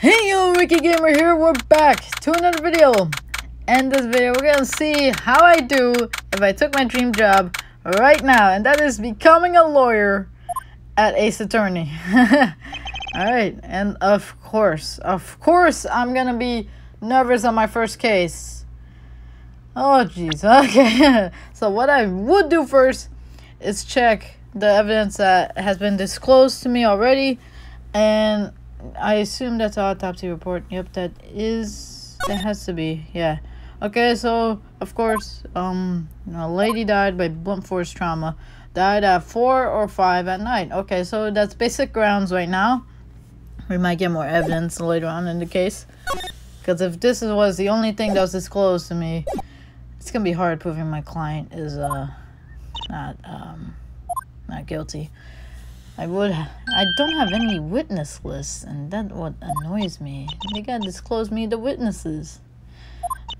Hey yo, Ricky Gamer here, we're back to another video. And this video, we're gonna see how I do if I took my dream job right now. And that is becoming a lawyer at Ace Attorney. Alright, and of course, of course I'm gonna be nervous on my first case. Oh jeez, okay. so what I would do first is check the evidence that has been disclosed to me already. And I assume that's autopsy report. Yep, that is. That has to be. Yeah. Okay, so of course, um, a lady died by blunt force trauma. Died at four or five at night. Okay, so that's basic grounds right now. We might get more evidence later on in the case. Because if this was the only thing that was disclosed to me, it's gonna be hard proving my client is uh not um not guilty. I would. I don't have any witness lists, and that what annoys me. They gotta disclose me the witnesses.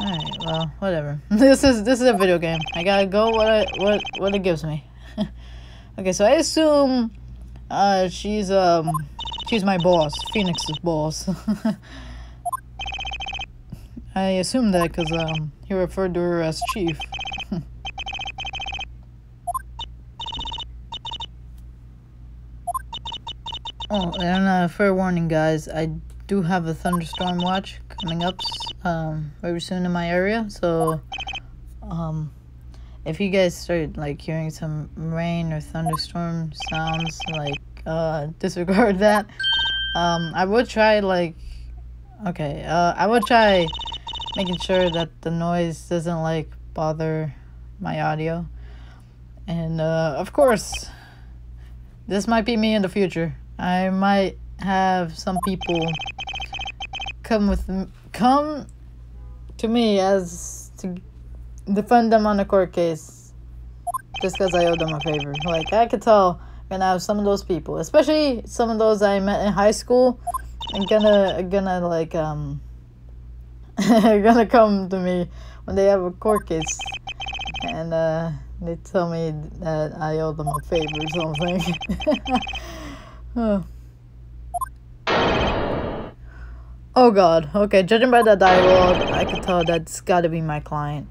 Alright, well, whatever. this is this is a video game. I gotta go what I, what what it gives me. okay, so I assume uh she's um she's my boss, Phoenix's boss. I assume that because um he referred to her as chief. Oh, and uh, fair warning, guys. I do have a thunderstorm watch coming up um, very soon in my area. So, um, if you guys start like hearing some rain or thunderstorm sounds, like uh, disregard that. Um, I would try like, okay, uh, I would try making sure that the noise doesn't like bother my audio. And uh, of course, this might be me in the future. I might have some people come with come to me as to defend them on a court case just because I owe them a favor. Like I could tell I'm gonna have some of those people, especially some of those I met in high school, and gonna gonna like um gonna come to me when they have a court case and uh they tell me that I owe them a favor or something. Oh. oh god. Okay, judging by that dialogue, I can tell that's gotta be my client.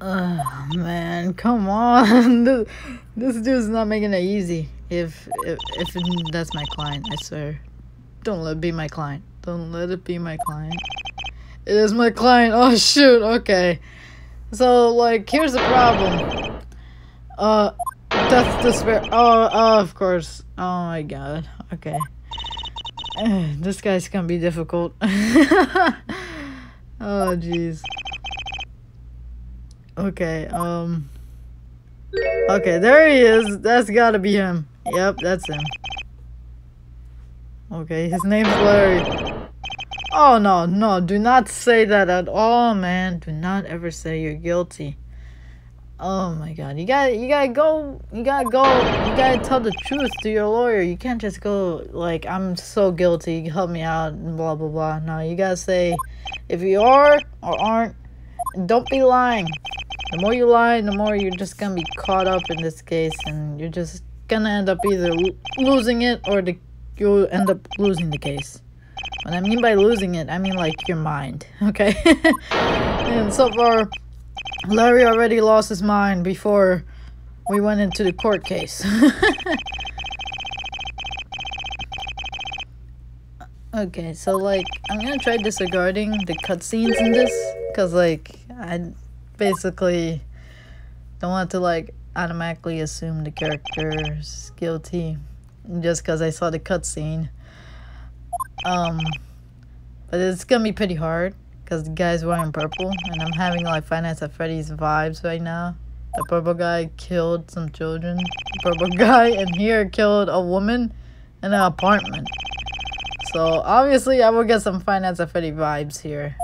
Oh man, come on. this, this dude's not making it easy. If, if if that's my client, I swear. Don't let it be my client. Don't let it be my client. It is my client. Oh shoot, okay. So like here's the problem. Uh Death despair. Oh, oh, of course. Oh my god. Okay. this guy's gonna be difficult. oh, jeez. Okay, um... Okay, there he is. That's gotta be him. Yep, that's him. Okay, his name's Larry. Oh, no, no, do not say that at all, man. Do not ever say you're guilty. Oh my god. You gotta you gotta go you gotta go you gotta tell the truth to your lawyer. You can't just go like I'm so guilty, help me out and blah blah blah. No, you gotta say if you are or aren't, don't be lying. The more you lie, the more you're just gonna be caught up in this case and you're just gonna end up either losing it or the you'll end up losing the case. What I mean by losing it, I mean like your mind, okay? and so far Larry already lost his mind before we went into the court case. okay, so like, I'm gonna try disregarding the cutscenes in this, because like, I basically don't want to like automatically assume the character's guilty just because I saw the cutscene. Um, but it's gonna be pretty hard because the guy's wearing purple and I'm having like Nights at Freddy's vibes right now. The purple guy killed some children. The purple guy in here killed a woman in an apartment. So obviously I will get some Nights at Freddy vibes here.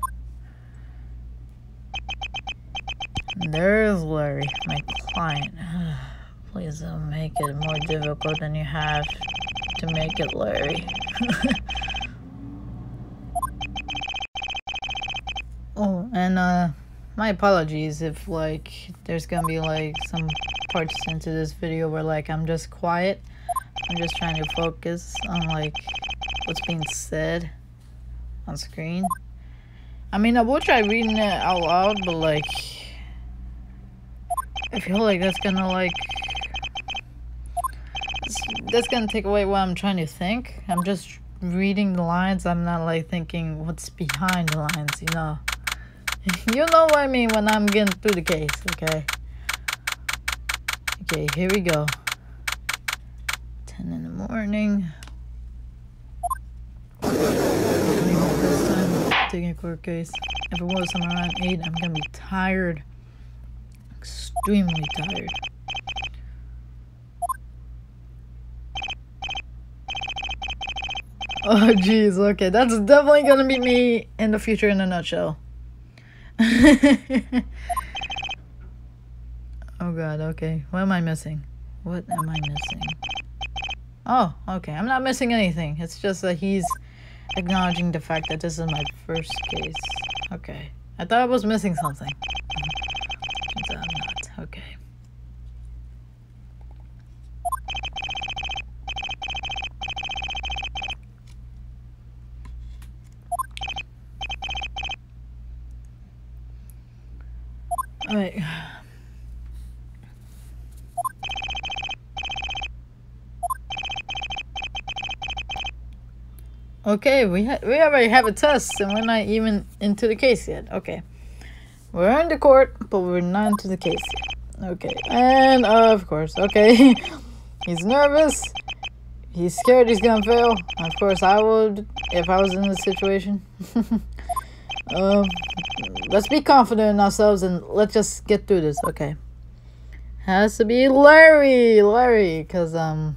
There's Larry, my client. Please don't make it more difficult than you have to make it Larry. Oh, and uh, my apologies if like there's gonna be like some parts into this video where like I'm just quiet. I'm just trying to focus on like what's being said on screen. I mean, I will try reading it out loud, but like, I feel like that's gonna like, that's gonna take away what I'm trying to think. I'm just reading the lines. I'm not like thinking what's behind the lines, you know. you know what I mean when I'm getting through the case, okay? Okay, here we go. 10 in the morning. This time, taking a court case. If it was somewhere around 8, I'm gonna be tired. Extremely tired. Oh, jeez, okay. That's definitely gonna be me in the future in a nutshell. oh god, okay. What am I missing? What am I missing? Oh, okay. I'm not missing anything. It's just that he's acknowledging the fact that this is my first case. Okay. I thought I was missing something. Mm-hmm. Turns out I'm not. Okay. Alright. Okay, we ha we already have a test, and we're not even into the case yet. Okay, we're in the court, but we're not into the case yet. Okay, and of course, okay, he's nervous. He's scared he's gonna fail. Of course, I would if I was in this situation. um, let's be confident in ourselves and let's just get through this. Okay, has to be Larry, Larry, cause um,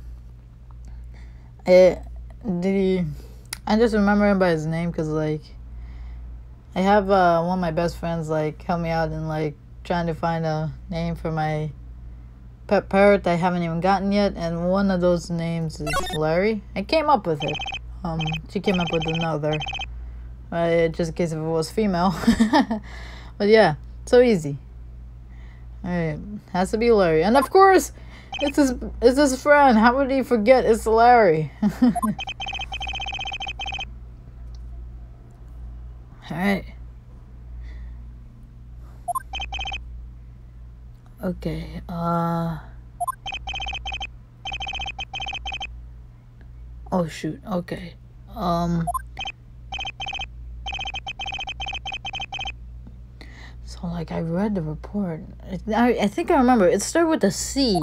it the I just remember him by his name because, like, I have uh, one of my best friends, like, help me out in, like, trying to find a name for my pet parrot I haven't even gotten yet. And one of those names is Larry. I came up with it. Um, she came up with another. Uh, just in case if it was female. but yeah, so easy. Alright, has to be Larry. And of course, it's his, it's his friend. How would he forget it's Larry? Alright. Okay, uh... Oh shoot, okay. Um... So like I read the report. I, I think I remember. It started with a C.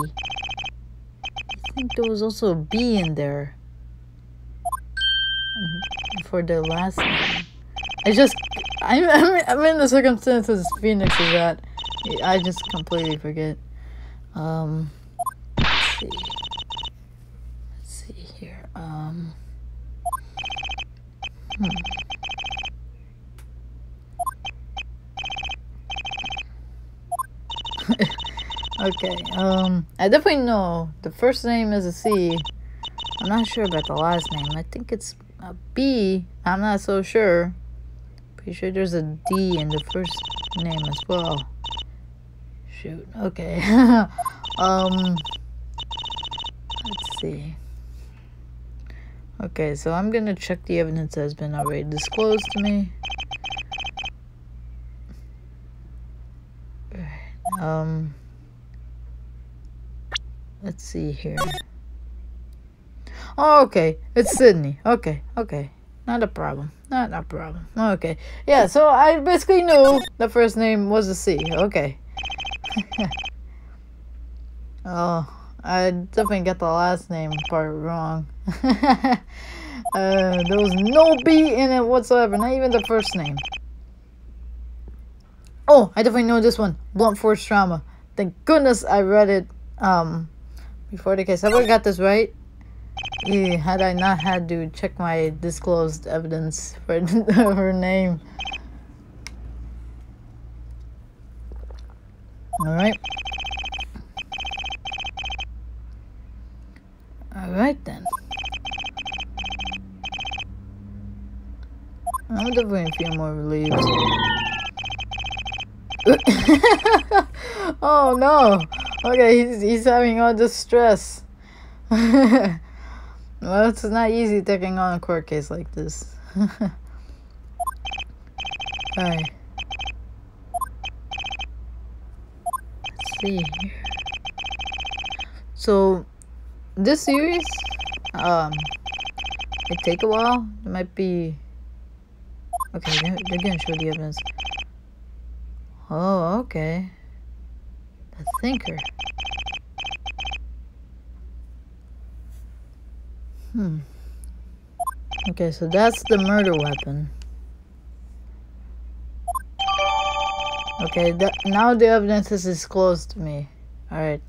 I think there was also a B in there. For the last. I just, I'm, I'm, I'm in the circumstances Phoenix is at. I just completely forget. Um, let's see. Let's see here. Um, hmm. okay, um, I definitely know the first name is a C. I'm not sure about the last name. I think it's a B. I'm not so sure. Pretty sure there's a D in the first name as well. Shoot. Okay. um. Let's see. Okay, so I'm gonna check the evidence that has been already disclosed to me. Um. Let's see here. Oh, okay. It's Cindy. Okay, okay. Not a problem. Not a problem. Okay. Yeah, so I basically knew the first name was a C. Okay. oh, I definitely got the last name part wrong. uh, there was no B in it whatsoever. Not even the first name. Oh, I definitely know this one. Blunt force trauma. Thank goodness I read it um, before the case. Have I got this right. Yeah, had I not had to check my disclosed evidence for her name. Alright. Alright then. I'm definitely feel more relieved. oh no! Okay, he's, he's having all this stress. Well, it's not easy taking on a court case like this. Alright. Let's see. So, this series, um, it take a while. It might be. Okay, they're gonna show the evidence. Oh, okay. The thinker. Hmm. Okay, so that's the murder weapon. Okay, now the evidence is disclosed to me. Alright.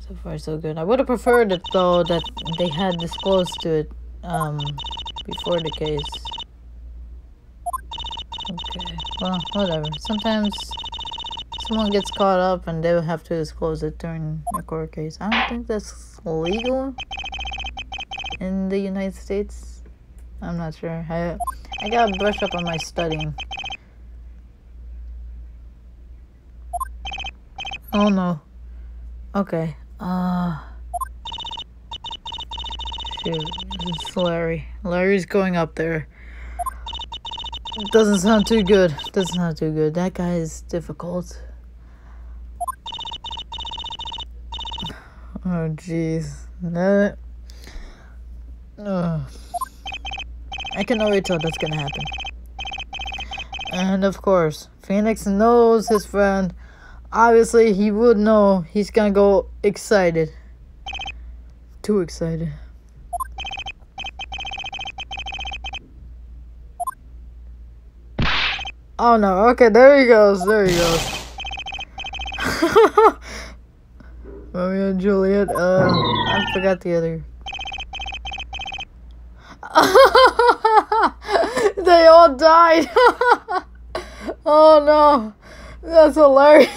So far, so good. I would have preferred it, though, that they had disclosed to it um, before the case. Well, whatever. Sometimes someone gets caught up and they will have to disclose it during a court case. I don't think that's legal in the United States. I'm not sure. I, I gotta brush up on my studying. Oh no. Okay. Uh. Shoot. It's Larry. Larry's going up there. Doesn't sound too good. Doesn't sound too good. That guy is difficult. Oh jeez. Uh, I can already tell that's gonna happen. And of course, Phoenix knows his friend obviously he would know he's gonna go excited. Too excited. Oh no, okay, there he goes, there he goes. Romeo and Juliet, uh, I forgot the other. they all died. oh no. That's hilarious.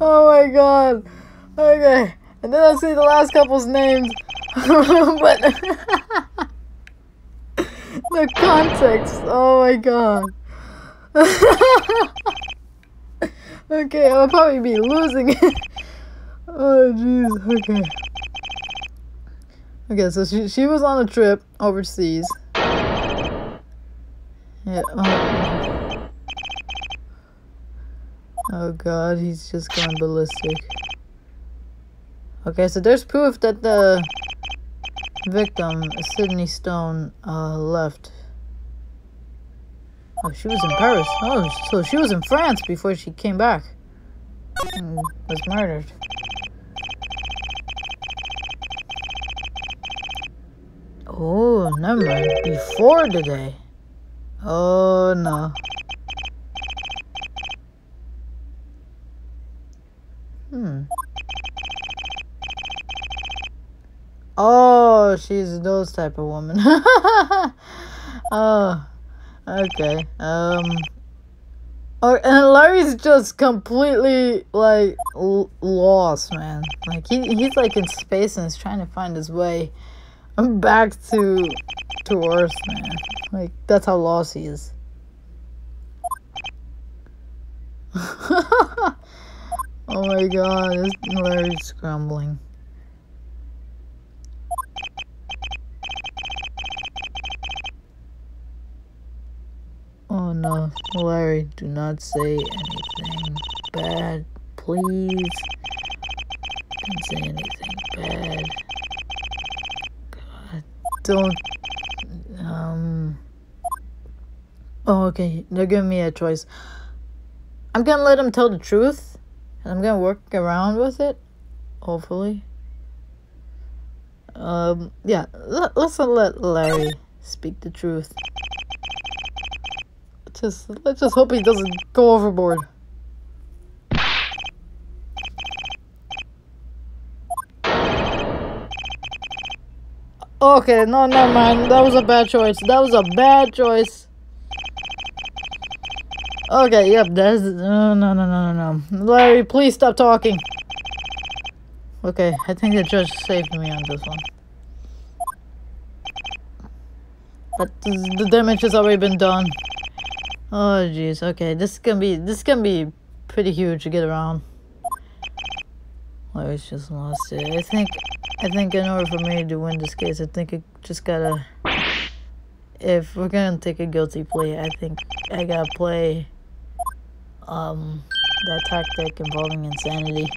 oh my god. Okay. And then I see the last couple's names. but the context. Oh my god. okay, I'll probably be losing it. oh jeez. Okay. Okay, so she she was on a trip overseas. Yeah. Oh. Oh god, he's just going ballistic. Okay, so there's proof that the victim, Cindy Stone, uh, left. Oh, she was in Paris. Oh, so she was in France before she came back. And was murdered. Oh, never mind. Before today. Oh, no. Hmm. Oh, she's those type of woman. oh, okay. Um. Oh, and Larry's just completely like lost, man. Like he he's like in space and is trying to find his way back to to Earth, man. Like that's how lost he is. Oh my god, Larry's scrambling. No, Larry, do not say anything bad, please. Don't say anything bad. God, don't. Um. Oh, okay, they're giving me a choice. I'm gonna let him tell the truth and I'm gonna work around with it, hopefully. Um, yeah, let, let's let Larry speak the truth. Just let's just hope he doesn't go overboard. Okay, no, no, man. That was a bad choice. That was a bad choice. Okay, yep, that's... No, no, no, no, no, no. Larry, please stop talking. Okay, I think the judge saved me on this one. But the damage has already been done. Oh, jeez. Okay, this can be... This can be pretty huge to get around. Larry's just lost it. I think, I think in order for me to win this case, I think I just gotta. If we're gonna take a guilty plea, I think I gotta play um that tactic involving insanity.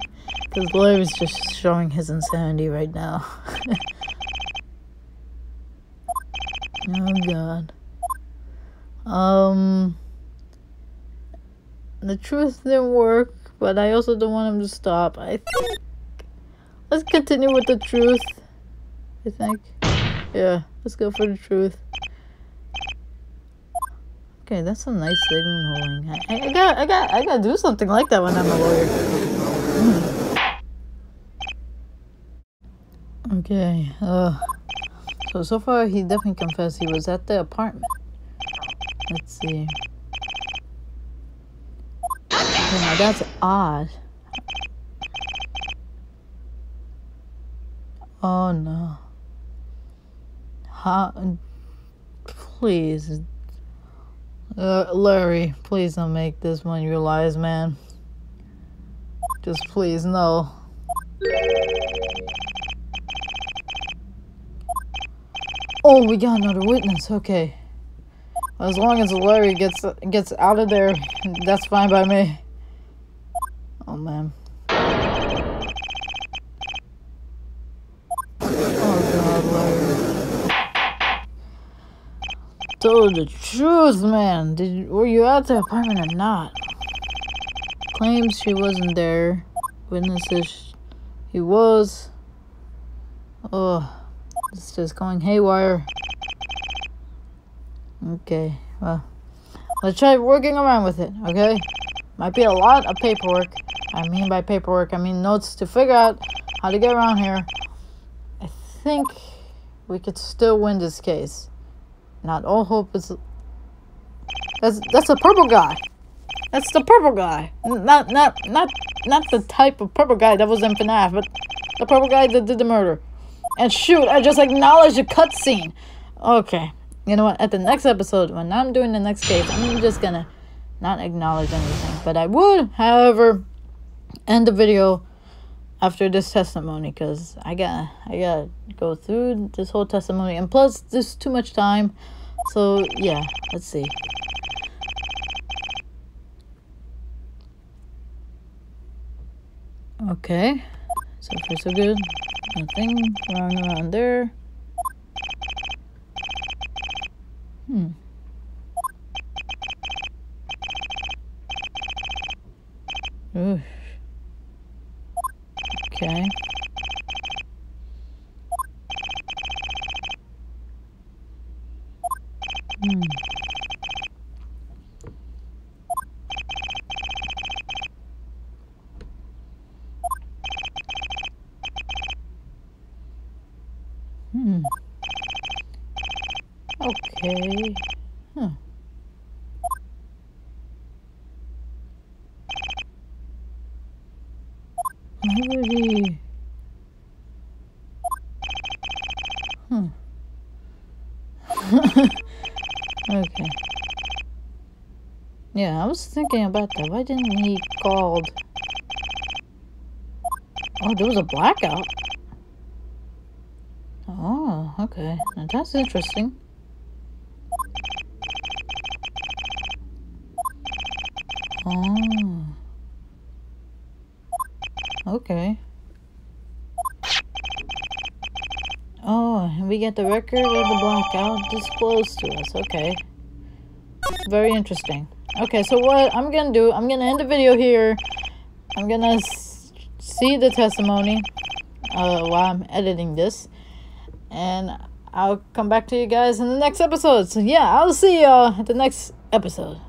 Because Larry's just showing his insanity right now. oh god. Um the truth didn't work, but I also don't want him to stop. I think let's continue with the truth. I think. Yeah, let's go for the truth. Okay, that's a nice signaling. I, I, got, I got, I got to do something like that when I'm a lawyer. Okay. Uh. So so far, he definitely confessed he was at the apartment. Let's see. Now that's odd. Oh no. How? Please. Uh, Larry, please don't make this one your lies, man. Just please, no. Oh, we got another witness. Okay. As long as Larry gets gets out of there, that's fine by me. Oh man. told the truth, man. Did were you at the apartment or not? Claims she wasn't there. Witnesses he was. Oh, it's just going haywire. Okay, well, let's try working around with it, okay? Might be a lot of paperwork. I mean by paperwork, I mean notes to figure out how to get around here. I think we could still win this case. Not all hope is. That's that's a purple guy. That's the purple guy. Not not not not the type of purple guy that was in FNAF, but the purple guy that did the murder. And shoot, I just acknowledged a cutscene. Okay. You know what? At the next episode, when I'm doing the next case, I'm just gonna not acknowledge anything. But I would, however, end the video after this testimony because I got I gotta go through this whole testimony and plus there's too much time. So yeah let's see. Okay so far so good. Nothing wrong around there. Hmm. Ooh. Okay. Hmm. Hmm. Okay. Huh. Really? Hmm. okay. Yeah, I was thinking about that. Why didn't he called? Oh, there was a blackout. Okay. Now that's interesting. Oh. Okay. Oh, we get the record of the blackout disclosed to us. Okay. Very interesting. Okay, so what I'm gonna do, I'm gonna end the video here. I'm gonna see the testimony uh, while I'm editing this. And I'll come back to you guys in the next episode. So yeah, I'll see y'all at the next episode.